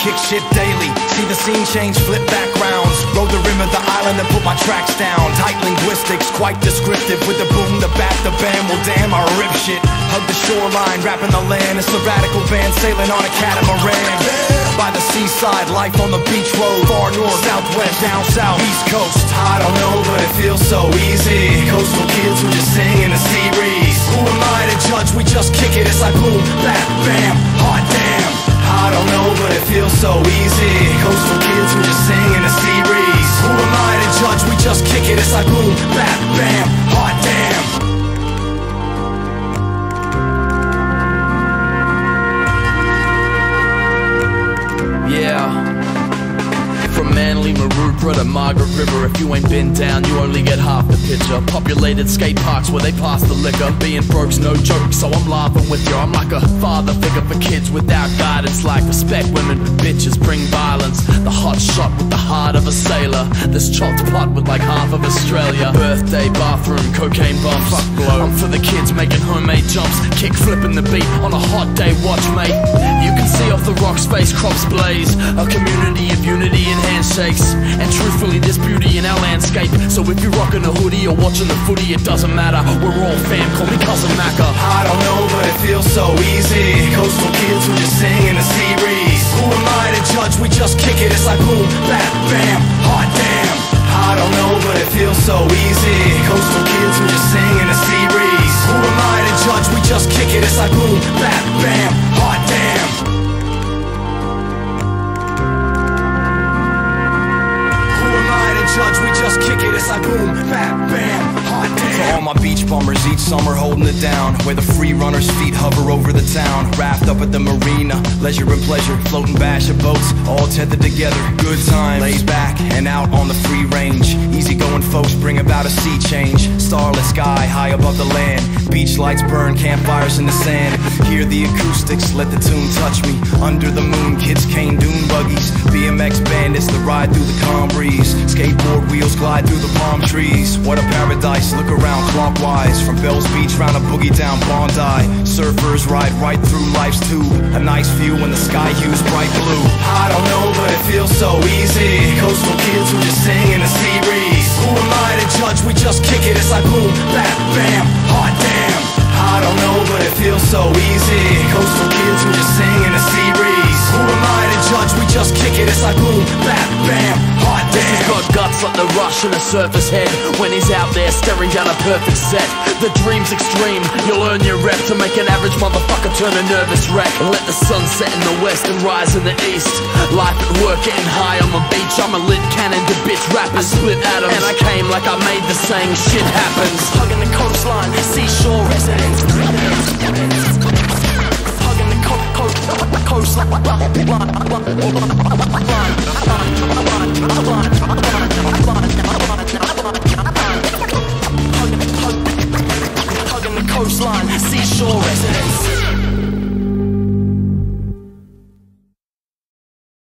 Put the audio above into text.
kick shit daily. See the scene change, flip backgrounds. Rode the rim of the island and put my tracks down. Tight linguistics, quite descriptive. With the boom, the bat, the bam. Well, damn, I rip shit. Hug the shoreline, rapping the land. It's the radical band sailing on a catamaran. By the seaside, life on the beach road. Far north, southwest, down south, east coast. I don't know, but it feels so easy. Coastal kids who just sing in the sea breeze. Who am I to judge? We just kick it. It's like boom, bap, bam, hot damn. Don't know, but it feels so easy. Coastal kids who just From Manly, Maroubra to Margaret River. If you ain't been down, you only get half the picture. Populated skate parks where they pass the liquor. Being broke's no joke, so I'm laughing with you I'm like a father figure for kids without guidance. Like respect women, bitches bring violence. The hot shot with the heart of a sailor. This chopped pot with like half of Australia. Birthday, bathroom, cocaine bumps Fuck blow. I'm for the kids making homemade jumps. Kick flipping the beat on a hot day, watch mate. You can see off the rocks, space crops blaze. A community of unity and And truthfully there's beauty in our landscape So if you're rocking a hoodie or watching the footy It doesn't matter, we're all fam, call me Cousin Macca I don't know, but it feels so easy. Coastal kids who just sing in the sea breeze. Who am I to judge? We just kick it. It's like boom, bap, bam, hot damn. I don't know, but it feels so easy. Coastal kids who just sing in the sea to judge? We just kick it. It's like boom, bap, bam, hot all my beach bummers each summer holding it down, where the free runners' feet hover over the town, wrapped up at the marina, leisure and pleasure, floating bash of boats, all tethered together. Good time, laid back and out on the free range. Easy going folks bring about a sea change. Starlit sky high above the land. Beach lights burn, campfires in the sand. Hear the acoustics, let the tune touch me. Under the moon, kids cane dune buggies. BMX bandits that ride through the calm breeze. Skateboard wheels glide through the palm trees. What a paradise, look around clockwise. From Bell's Beach round a boogie down Bondi. Surfers ride right through life's tube. A nice view when the sky hues bright blue. I don't know, but it feels so easy. Coastal kids who just sing in the sea breeze. Who am I to judge? We just kick it. It's like boom, bap, bam, hot damn. I don't know, but it feels so easy. Just kick it. It's like boom, bap, bam, hot He's damn. got guts like the rush in a surfer's head. When he's out there staring down a perfect set. The dream's extreme, you'll earn your rep To make an average motherfucker turn a nervous wreck. Let the sun set in the west and rise in the east. Life at work getting high on the beach. I'm a lit cannon to bitch rappers Split atoms. And I came like I made the saying shit happens. Hugging the coastline, seashore coastline, seashore residents